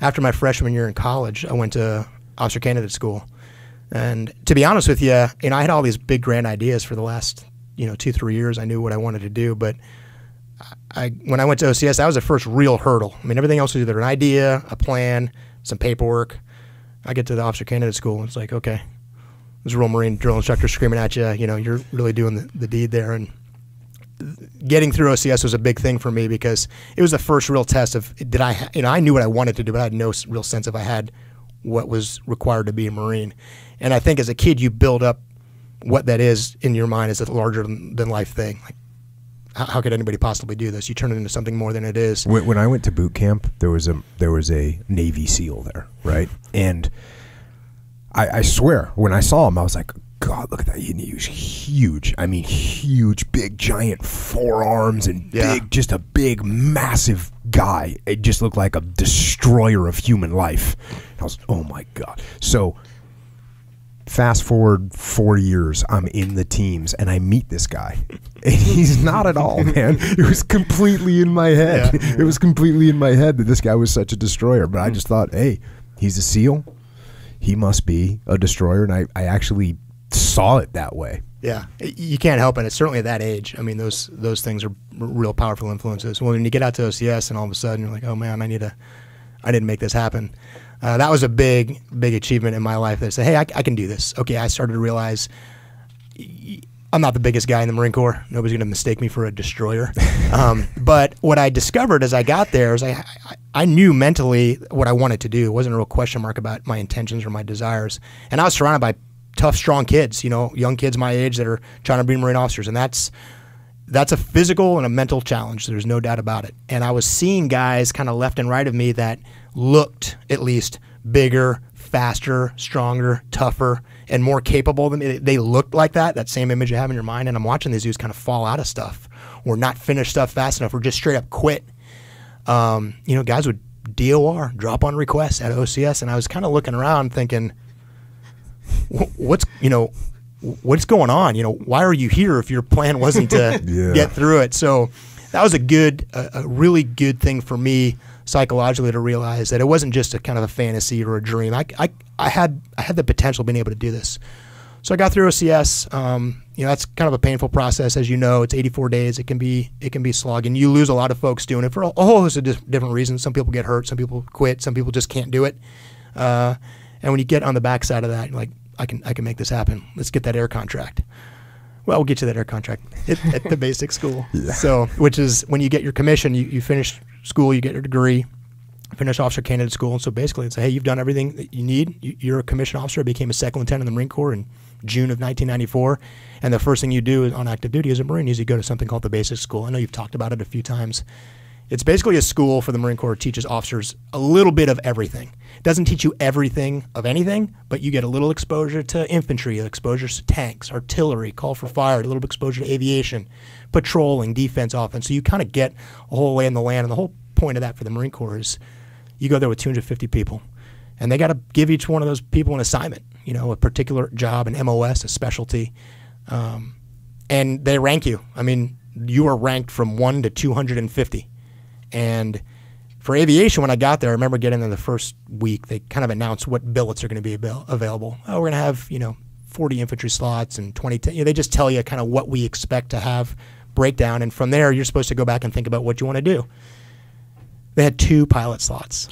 after my freshman year in college, I went to officer candidate school. And to be honest with you, you know, I had all these big grand ideas for the last, you know, two, three years. I knew what I wanted to do, but I, when I went to OCS, that was the first real hurdle. I mean, everything else was either an idea, a plan, some paperwork. I get to the officer candidate school, and it's like, okay, there's a real Marine drill instructor screaming at you. You know, you're really doing the, the deed there. And getting through OCS was a big thing for me because it was the first real test of did I, you know, I knew what I wanted to do, but I had no real sense if I had what was required to be a Marine. And I think as a kid, you build up what that is in your mind as a larger than life thing. Like, how, how could anybody possibly do this? You turn it into something more than it is. When, when I went to boot camp, there was a there was a Navy SEAL there, right? And I, I swear, when I saw him, I was like, God, look at that. He was huge. I mean, huge, big, giant forearms and Yeah. big, just a big, massive guy. It just looked like a destroyer of human life. I was, oh my God. So, fast forward four years, I'm in the teams and I meet this guy. And he's not at all, man. It was completely in my head. Yeah. It was completely in my head that this guy was such a destroyer. But I mm. just thought, hey, he's a SEAL. He must be a destroyer. And I, I actually saw it that way. Yeah, you can't help it. It's certainly at that age. I mean, those those things are real powerful influences. Well, When you get out to OCS and all of a sudden you're like, oh man, I need to, I didn't make this happen. Uh, that was a big, big achievement in my life. That said, hey, I, I can do this. Okay, I started to realize I'm not the biggest guy in the Marine Corps. Nobody's going to mistake me for a destroyer. um, but what I discovered as I got there is I, I, I knew mentally what I wanted to do. It wasn't a real question mark about my intentions or my desires. And I was surrounded by tough, strong kids, you know, young kids my age that are trying to be Marine officers. And that's, that's a physical and a mental challenge. There's no doubt about it. And I was seeing guys kind of left and right of me that looked at least bigger, faster, stronger, tougher, and more capable than me. They looked like that, that same image you have in your mind. And I'm watching these dudes kind of fall out of stuff or not finish stuff fast enough or just straight up quit. Um, you know, guys would DOR, drop on request at OCS. And I was kind of looking around thinking, "Wh- what's, you know, what's going on? You know, why are you here if your plan wasn't to Yeah. get through it? So that was a good, a, a really good thing for me psychologically to realize that it wasn't just a kind of a fantasy or a dream. I, I, I had, I had the potential of being able to do this. So I got through OCS. Um, you know, that's kind of a painful process, as you know. It's 84 days. It can be, it can be slogging. You lose a lot of folks doing it for a, a whole host of different reasons. Some people get hurt. Some people quit. Some people just can't do it. Uh, and when you get on the backside of that, like, I can, I can make this happen. Let's get that air contract. Well, we'll get you that air contract at, at the basic school. So, which is when you get your commission, you, you finish school, you get your degree, finish officer candidate school. And so basically, it's hey, you've done everything that you need. You, you're a commissioned officer. I became a second lieutenant in the Marine Corps in June of 1994. And the first thing you do on active duty as a Marine is you go to something called the basic school. I know you've talked about it a few times. It's basically a school for the Marine Corps. Teaches officers a little bit of everything. It doesn't teach you everything of anything, but you get a little exposure to infantry, exposure to tanks, artillery, call for fire, a little exposure to aviation, patrolling, defense, offense. So you kind of get a whole lay in the land. And the whole point of that for the Marine Corps is you go there with 250 people, and they got to give each one of those people an assignment, you know, a particular job, an MOS, a specialty. Um, and they rank you. I mean, you are ranked from 1 to 250. And for aviation, when I got there, I remember getting there the first week. They kind of announced what billets are going to be avail- available. Oh, we're going to have you know 40 infantry slots and 20. T- you know, they just tell you kind of what we expect to have breakdown, and from there, you're supposed to go back and think about what you want to do. They had two pilot slots.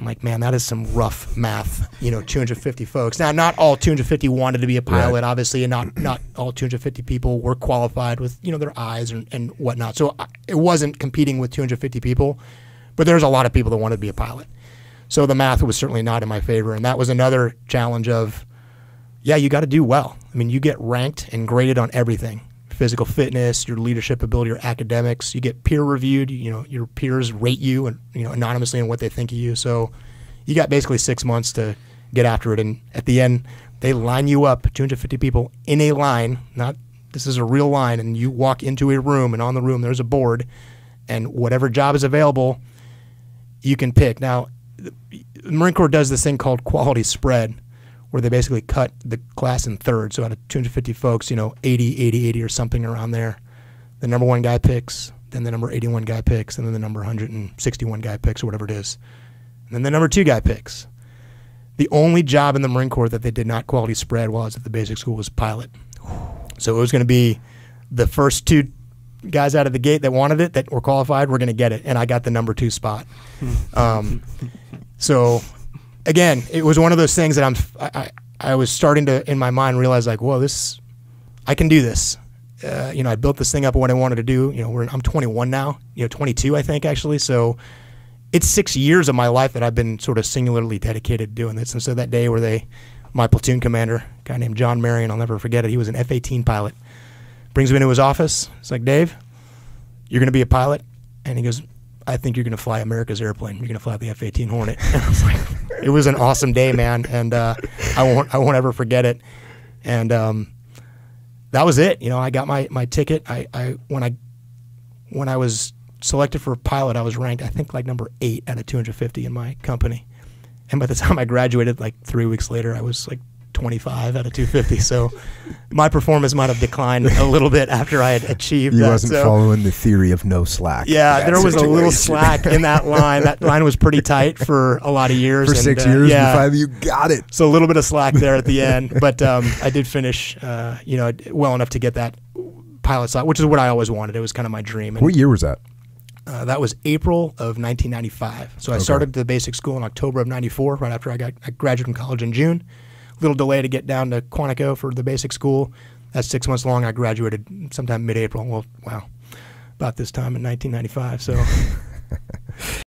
I'm like, man, that is some rough math. You know, 250 folks. Now, not all 250 wanted to be a pilot, obviously, and not not all 250 people were qualified with you know their eyes and, and whatnot. So I- it wasn't competing with 250 people, but there's a lot of people that wanted to be a pilot. So the math was certainly not in my favor, and that was another challenge of, yeah, you got to do well. I mean, you get ranked and graded on everything physical fitness, your leadership ability, your academics. You get peer reviewed. You know, your peers rate you and you know anonymously on what they think of you. So you got basically six months to get after it. And at the end, they line you up, 250 people in a line. Not this is a real line, and you walk into a room, and on the room there's a board, and whatever job is available, you can pick. Now, the the Marine Corps does this thing called quality spread, where they basically cut the class in thirds. So out of 250 folks, you know, 80, 80, 80 or something around there. The number one guy picks, then the number 81 guy picks, and then the number 161 guy picks, or whatever it is. And then the number two guy picks. The only job in the Marine Corps that they did not quality spread while I was at the basic school was pilot. So it was going to be the first two guys out of the gate that wanted it, that were qualified, were going to get it. And I got the number two spot. um, so again, it was one of those things that I'm, I, I, was starting to, in my mind, realize like, whoa, this, I can do this. Uh, you know, I built this thing up what I wanted to do. You know, I'm 21 now, you know, 22, I think, actually. So it's six years of my life that I've been sort of singularly dedicated to doing this. And so that day where they, my platoon commander, guy named John Marion, I'll never forget it. He was an F 18 pilot. Brings me into his office. It's like, Dave, you're going to be a pilot. And he goes, I think you're going to fly America's airplane. You're going to fly the F 18 Hornet. It was an awesome day, man. And uh, I, won't, I won't ever forget it. And um, that was it. You know, I got my, my ticket. I, I, when I, when I was selected for a pilot, I was ranked, I think, like number eight out of 250 in my company. And by the time I graduated, like three weeks later, I was like 25 out of 250. So my performance might have declined a little bit after I had achieved You that. wasn't so, following the theory of no slack. yeah, there was a little slack in that line. That line was pretty tight for a lot of years. for and, six uh, years. yeah. Finally you got it. So a little bit of slack there at the end, but um, I did finish, uh, you know, well enough to get that pilot slot, which is what I always wanted. It was kind of my dream. And What year was that? uh, that was April of 1995. So I Okay. started the basic school in October of 94, right after I got I graduated from college in June. Little delay to get down to Quantico for the basic school. That's six months long. I graduated sometime mid-April. Well, wow, about this time in 1995. So